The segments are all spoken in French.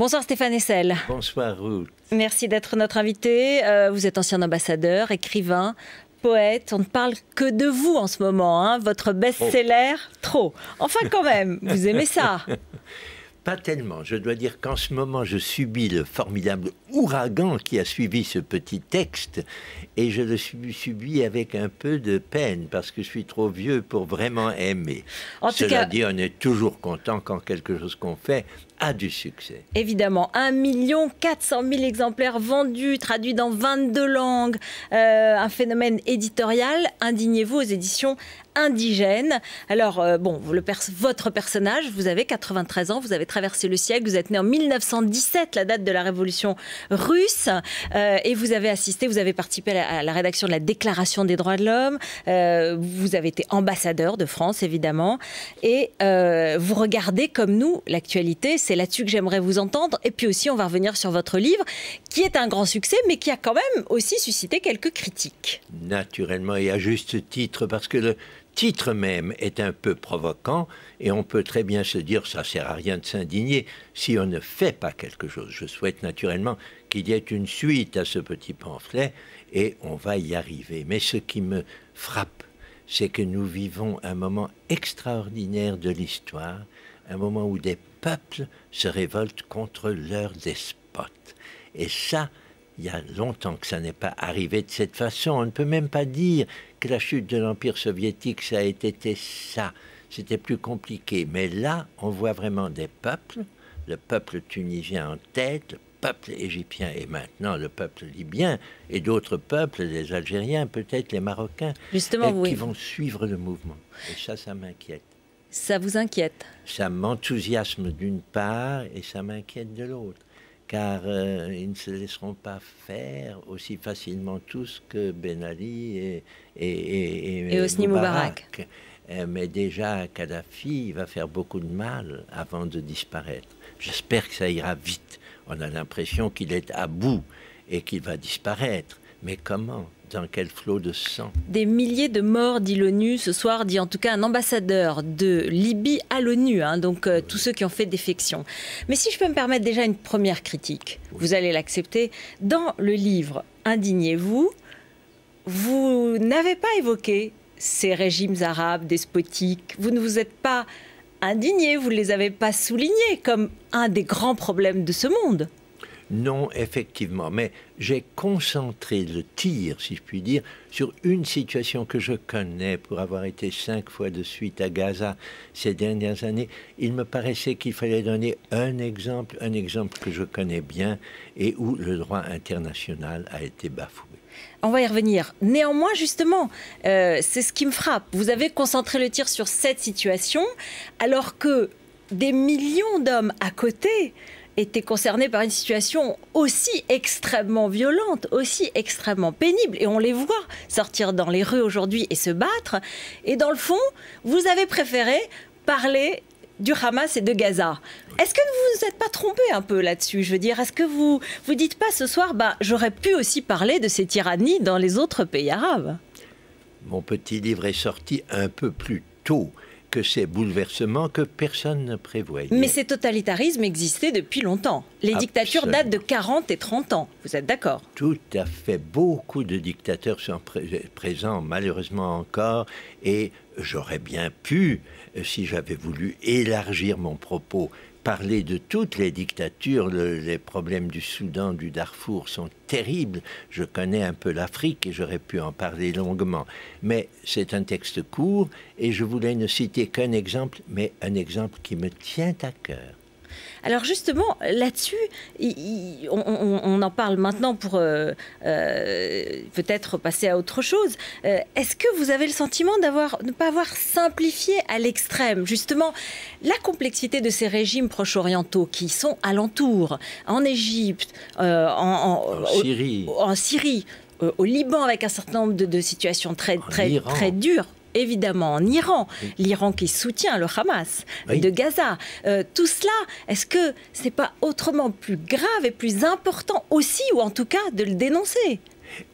Bonsoir Stéphane Essel. Bonsoir Ruth. Merci d'être notre invité. Euh, vous êtes ancien ambassadeur, écrivain, poète. On ne parle que de vous en ce moment. Hein. Votre best-seller, trop. Enfin quand même, vous aimez ça Pas tellement. Je dois dire qu'en ce moment, je subis le formidable ouragan qui a suivi ce petit texte et je le subis avec un peu de peine parce que je suis trop vieux pour vraiment aimer. En Cela dit, on est toujours content quand quelque chose qu'on fait a du succès. Évidemment, 1 400 000 exemplaires vendus, traduits dans 22 langues, euh, un phénomène éditorial. Indignez-vous aux éditions indigènes. Alors, euh, bon, votre personnage, vous avez 93 ans, vous avez traversé le siècle, vous êtes né en 1917, la date de la révolution russe, euh, et vous avez assisté, vous avez participé à la, rédaction de la Déclaration des droits de l'homme, vous avez été ambassadeur de France, évidemment, et vous regardez comme nous l'actualité, c'est là-dessus que j'aimerais vous entendre. Et puis aussi, on va revenir sur votre livre, qui est un grand succès, mais qui a quand même aussi suscité quelques critiques. Naturellement, et à juste titre, parce que le titre même est un peu provoquant, et on peut très bien se dire, ça sert à rien de s'indigner si on ne fait pas quelque chose. Je souhaite naturellement qu'il y ait une suite à ce petit pamphlet, et on va y arriver. Mais ce qui me frappe, c'est que nous vivons un moment extraordinaire de l'histoire, un moment où des peuples se révoltent contre leurs despotes. Et ça, il y a longtemps que ça n'est pas arrivé de cette façon. On ne peut même pas dire que la chute de l'Empire soviétique, ça a été ça. C'était plus compliqué. Mais là, on voit vraiment des peuples, le peuple tunisien en tête, le peuple égyptien et maintenant le peuple libyen et d'autres peuples, les Algériens, peut-être les Marocains, Justement, qui vont suivre le mouvement. Et ça, ça m'inquiète. Ça vous inquiète? Ça m'enthousiasme d'une part et ça m'inquiète de l'autre. Car euh, ils ne se laisseront pas faire aussi facilement tous que Ben Ali et, et, et, Hosni Moubarak. Euh, mais déjà, Kadhafi va faire beaucoup de mal avant de disparaître. J'espère que ça ira vite. On a l'impression qu'il est à bout et qu'il va disparaître. Mais comment? Quel flot de sang Des milliers de morts, dit l'ONU ce soir, dit en tout cas un ambassadeur de Libye à l'ONU, hein, donc euh, tous ceux qui ont fait défection. Mais si je peux me permettre déjà une première critique, vous allez l'accepter. Dans le livre Indignez-vous, vous, n'avez pas évoqué ces régimes arabes despotiques, vous ne vous êtes pas indigné, vous ne les avez pas soulignés comme un des grands problèmes de ce monde. Non, effectivement, mais j'ai concentré le tir, si je puis dire, sur une situation que je connais pour avoir été cinq fois de suite à Gaza ces dernières années. Il me paraissait qu'il fallait donner un exemple, un exemple que je connais bien et où le droit international a été bafoué. On va y revenir. Néanmoins, justement, euh, c'est ce qui me frappe. Vous avez concentré le tir sur cette situation, alors que des millions d'hommes à côté étaient concernés par une situation aussi extrêmement violente, aussi extrêmement pénible. Et on les voit sortir dans les rues aujourd'hui et se battre. Et dans le fond, vous avez préféré parler du Hamas et de Gaza. Est-ce que vous vous êtes pas trompé un peu là-dessus? Je veux dire, est-ce que vous vous dites pas ce soir, bah, j'aurais pu aussi parler de ces tyrannies dans les autres pays arabes? Mon petit livre est sorti un peu plus tôt que ces bouleversements que personne ne prévoyait. Mais ces totalitarismes existaient depuis longtemps. Les dictatures datent de 40 et 30 ans. Vous êtes d'accord? Tout à fait. Beaucoup de dictateurs sont présents, malheureusement encore, et j'aurais bien pu, euh, si j'avais voulu élargir mon propos, parler de toutes les dictatures. les problèmes du Soudan, du Darfour sont terribles. Je connais un peu l'Afrique et j'aurais pu en parler longuement. Mais c'est un texte court et je voulais ne citer qu'un exemple, mais un exemple qui me tient à cœur. Alors justement, là-dessus, on, en parle maintenant pour euh, euh, peut-être passer à autre chose. Euh, est-ce que vous avez le sentiment d'avoir ne pas avoir simplifié à l'extrême? Justement la complexité de ces régimes proche-orientaux qui sont alentours, en Égypte, en, Syrie, en Syrie au Liban avec un certain nombre de, situations très très très dures évidemment en Iran, l'Iran qui soutient le Hamas, de Gaza. Euh, tout cela, est-ce que c'est pas autrement plus grave et plus important aussi, ou en tout cas de le dénoncer?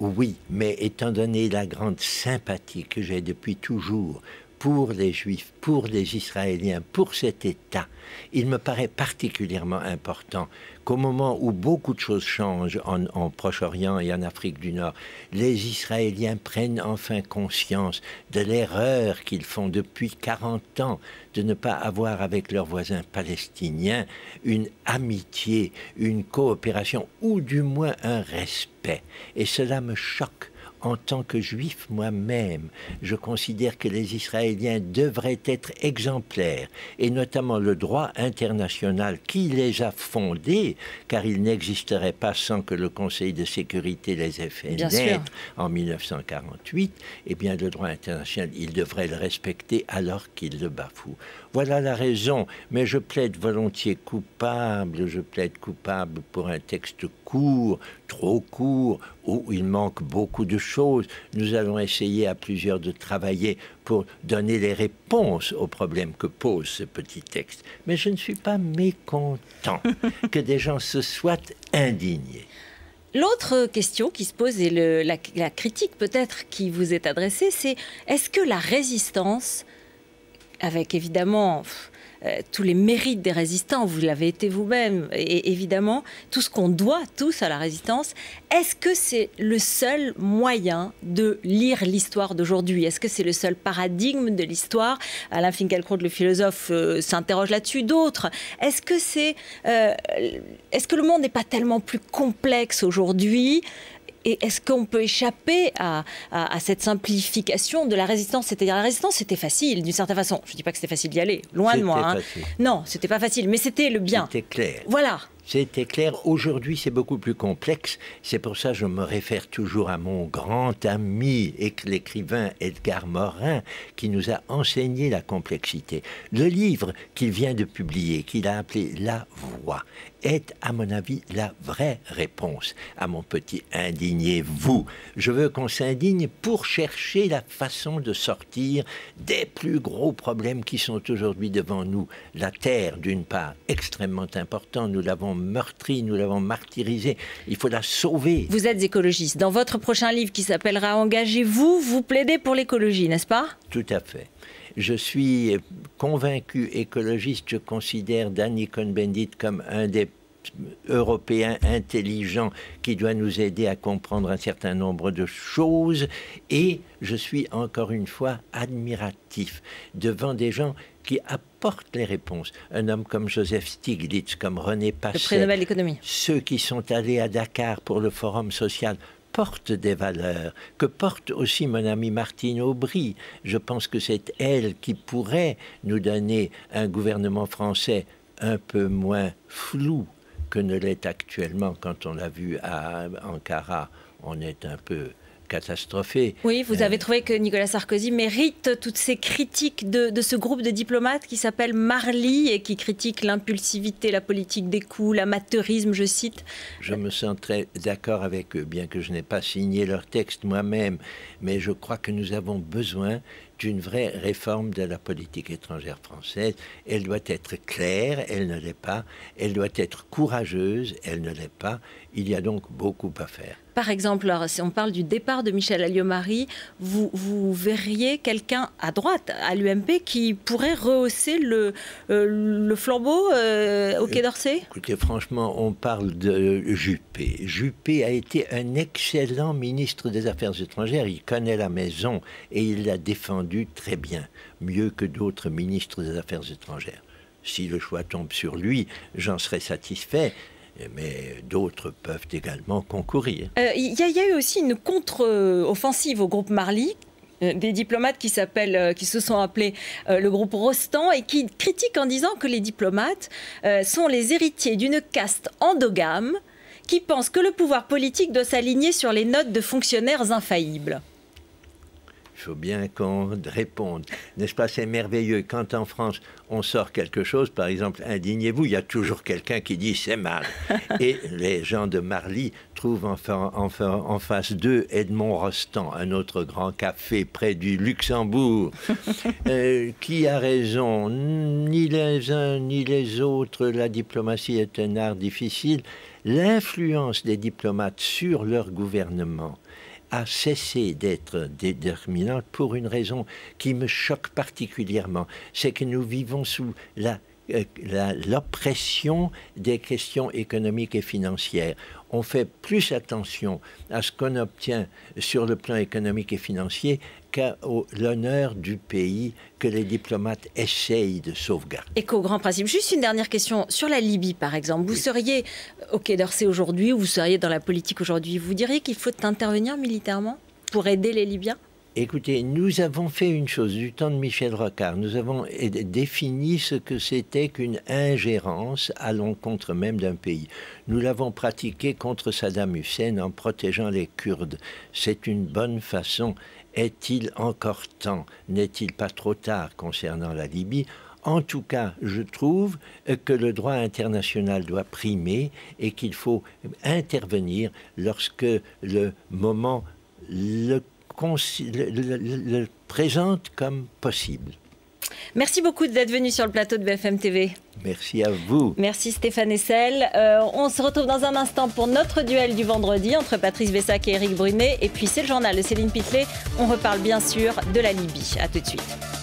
Oui, mais étant donné la grande sympathie que j'ai depuis toujours pour les Juifs, pour les Israéliens, pour cet État, il me paraît particulièrement important qu'au moment où beaucoup de choses changent en, Proche-Orient et en Afrique du Nord, les Israéliens prennent enfin conscience de l'erreur qu'ils font depuis 40 ans de ne pas avoir avec leurs voisins palestiniens une amitié, une coopération ou du moins un respect. Et cela me choque en tant que juif moi-même, je considère que les Israéliens devraient être exemplaires, et notamment le droit international qui les a fondés, car il n'existerait pas sans que le Conseil de sécurité les ait fait naître en 1948, eh bien le droit international, il devrait le respecter alors qu'il le bafoue. Voilà la raison, mais je plaide volontiers coupable, je plaide coupable pour un texte court, trop court, où il manque beaucoup de choses. Nous allons essayer à plusieurs de travailler pour donner les réponses aux problèmes que pose ce petit texte. Mais je ne suis pas mécontent que des gens se soient indignés. L'autre question qui se pose et le, la, la critique peut-être qui vous est adressée, c'est est-ce que la résistance, avec évidemment euh, tous les mérites des résistants, vous l'avez été vous-même, et évidemment, tout ce qu'on doit tous à la résistance, est-ce que c'est le seul moyen de lire l'histoire d'aujourd'hui? Est-ce que c'est le seul paradigme de l'histoire? Alain Finkielkraut, le philosophe, euh, s'interroge là-dessus, d'autres. Est-ce que, euh, est-ce que le monde n'est pas tellement plus complexe aujourd'hui et est-ce qu'on peut échapper à, cette simplification de la résistance? C'est-à-dire la résistance, c'était facile d'une certaine façon. Je ne dis pas que c'était facile d'y aller, loin de moi. Hein. Non, c'était pas facile, mais c'était le bien. C'était clair. Voilà. C'était clair. Aujourd'hui, c'est beaucoup plus complexe. C'est pour ça que je me réfère toujours à mon grand ami, l'écrivain Edgar Morin, qui nous a enseigné la complexité. Le livre qu'il vient de publier, qu'il a appelé La Voix, est, à mon avis, la vraie réponse à mon petit indigné vous. Je veux qu'on s'indigne pour chercher la façon de sortir des plus gros problèmes qui sont aujourd'hui devant nous. La terre, d'une part, extrêmement important, nous l'avons meurtrie, nous l'avons martyrisée, il faut la sauver. Vous êtes écologiste. Dans votre prochain livre qui s'appellera Engagez-vous, vous plaidez pour l'écologie, n'est-ce pas? Tout à fait. Je suis convaincu écologiste. Je considère Danny Cohn-Bendit comme un des Européens intelligents qui doit nous aider à comprendre un certain nombre de choses. Et je suis encore une fois admiratif devant des gens qui apportent les réponses. Un homme comme Joseph Stiglitz, comme René Passet, ceux qui sont allés à Dakar pour le Forum social porte des valeurs, que porte aussi mon amie Martine Aubry. Je pense que c'est elle qui pourrait nous donner un gouvernement français un peu moins flou que ne l'est actuellement quand on l'a vu à Ankara. On est un peu catastrophée. Oui, vous avez euh, trouvé que Nicolas Sarkozy mérite toutes ces critiques de, ce groupe de diplomates qui s'appelle Marly et qui critique l'impulsivité, la politique des coups, l'amateurisme, je cite. Je me sens très d'accord avec eux, bien que je n'ai pas signé leur texte moi-même, mais je crois que nous avons besoin d'une vraie réforme de la politique étrangère française. Elle doit être claire, elle ne l'est pas. Elle doit être courageuse, elle ne l'est pas. Il y a donc beaucoup à faire. Par exemple, si on parle du départ de Michel Alliot-Marie, vous, vous verriez quelqu'un à droite, à l'UMP, qui pourrait rehausser le, euh, le flambeau euh, au Quai d'Orsay? Écoutez, franchement, on parle de Juppé. Juppé a été un excellent ministre des Affaires étrangères. Il connaît la maison et il l'a défendu très bien, mieux que d'autres ministres des Affaires étrangères. Si le choix tombe sur lui, j'en serais satisfait mais d'autres peuvent également concourir. Euh, il y, a eu aussi une contre-offensive au groupe Marly euh, des diplomates qui euh, qui se sont appelés le groupe Rostand et qui critiquent en disant que les diplomates sont les héritiers d'une caste endogame qui pense que le pouvoir politique doit s'aligner sur les notes de fonctionnaires infaillibles il faut bien qu'on réponde. N'est-ce pas, c'est merveilleux. Quand en France, on sort quelque chose, par exemple, indignez-vous, il y a toujours quelqu'un qui dit c'est mal. Et les gens de Marly trouvent enfin, en face d'eux Edmond Rostand, un autre grand café près du Luxembourg. Euh, qui a raison Ni les uns ni les autres. La diplomatie est un art difficile. L'influence des diplomates sur leur gouvernement a cessé d'être déterminante pour une raison qui me choque particulièrement. C'est que nous vivons sous la l'oppression des questions économiques et financières. On fait plus attention à ce qu'on obtient sur le plan économique et financier qu'à l'honneur du pays que les diplomates essayent de sauvegarder. Et qu'au grand principe. Juste une dernière question. Sur la Libye, par exemple, vous seriez au Quai d'Orsay aujourd'hui, ou vous seriez dans la politique aujourd'hui, vous diriez qu'il faut intervenir militairement pour aider les Libyens? Écoutez, nous avons fait une chose du temps de Michel Rocard. Nous avons défini ce que c'était qu'une ingérence à l'encontre même d'un pays. Nous l'avons pratiqué contre Saddam Hussein en protégeant les Kurdes. C'est une bonne façon. Est-il encore temps? N'est-il pas trop tard concernant la Libye? En tout cas, je trouve que le droit international doit primer et qu'il faut intervenir lorsque le moment le le, présente comme possible. Merci beaucoup d'être venu sur le plateau de BFM TV. Merci à vous. Merci Stéphane Essel. Euh, on se retrouve dans un instant pour notre duel du vendredi entre Patrice Vessac et Eric Brunet. Et puis c'est le journal de Céline Pitlet. On reparle bien sûr de la Libye. A tout de suite.